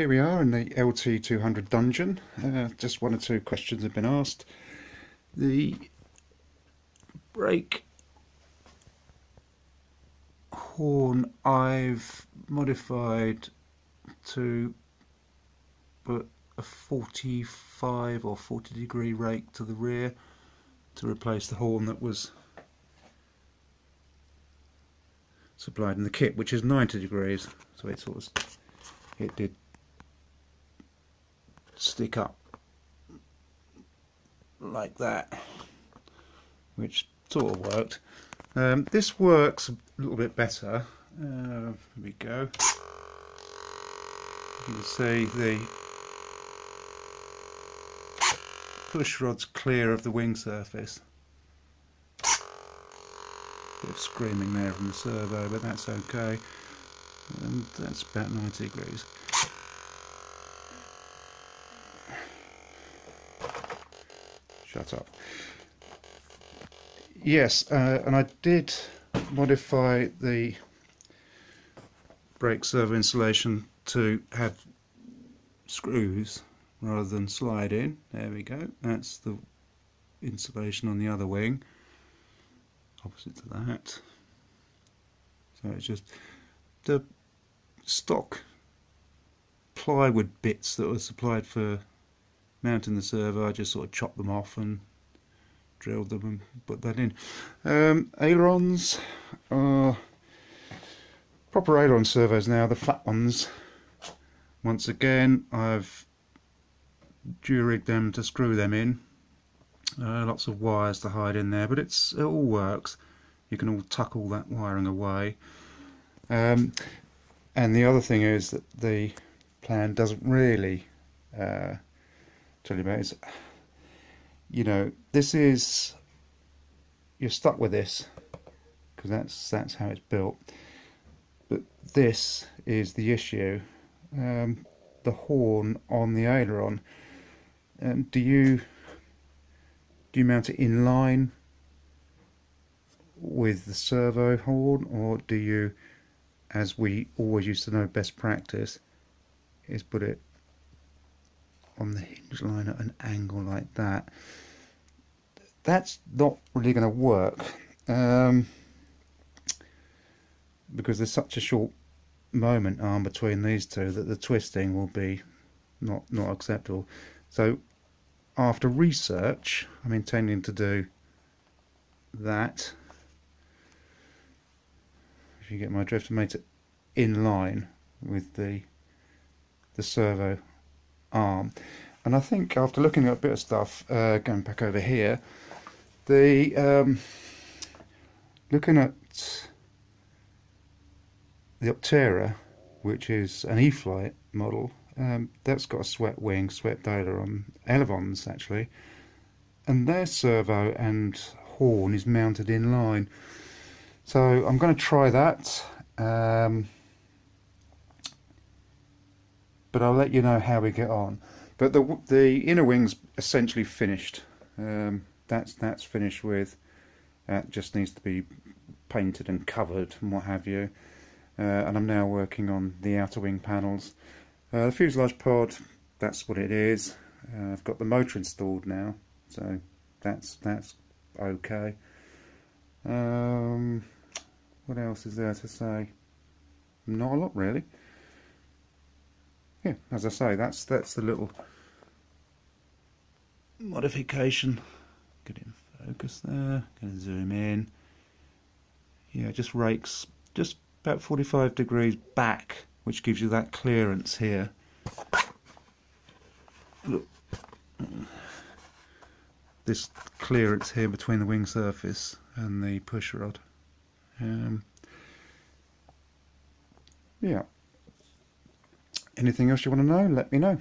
here we are in the LT200 dungeon. Uh, just one or two questions have been asked. The brake horn I've modified to put a 45 or 40 degree rake to the rear to replace the horn that was supplied in the kit which is 90 degrees so it sort of it did stick up like that which sort of worked. Um, this works a little bit better. Uh, we go. You can see the push rod's clear of the wing surface. Bit of screaming there from the servo but that's okay. And that's about 90 degrees up. Yes, uh, and I did modify the brake servo installation to have screws rather than slide in. There we go. That's the installation on the other wing, opposite to that. So it's just the stock plywood bits that were supplied for mounting the servo I just sort of chopped them off and drilled them and put that in. Um, ailerons are proper aileron servos now the flat ones. Once again I've rigged them to screw them in. Uh, lots of wires to hide in there but it's it all works. You can all tuck all that wiring away. Um, and the other thing is that the plan doesn't really uh, tell you about is, you know, this is you're stuck with this because that's that's how it's built. But this is the issue. Um, the horn on the aileron. Um, do you do you mount it in line with the servo horn, or do you, as we always used to know, best practice, is put it on the hinge line at an angle like that. That's not really going to work um, because there's such a short moment arm between these two that the twisting will be not not acceptable. So after research I'm intending to do that. If you get my drift and make it in line with the the servo arm. And I think after looking at a bit of stuff, uh, going back over here, the um, looking at the Opterra, which is an E-flite model, um, that's got a swept wing, swept aileron, elevons actually, and their servo and horn is mounted in line. So I'm going to try that. Um, but I'll let you know how we get on. But the the inner wing's essentially finished. Um, that's that's finished with. That just needs to be painted and covered and what have you. Uh, and I'm now working on the outer wing panels. Uh, the fuselage pod, that's what it is. Uh, I've got the motor installed now, so that's that's okay. Um, what else is there to say? Not a lot really yeah, as I say, that's that's the little modification. Get in focus there. Going to zoom in. Yeah, just rakes just about 45 degrees back, which gives you that clearance here. Look, this clearance here between the wing surface and the push rod. Um, yeah. Anything else you want to know, let me know.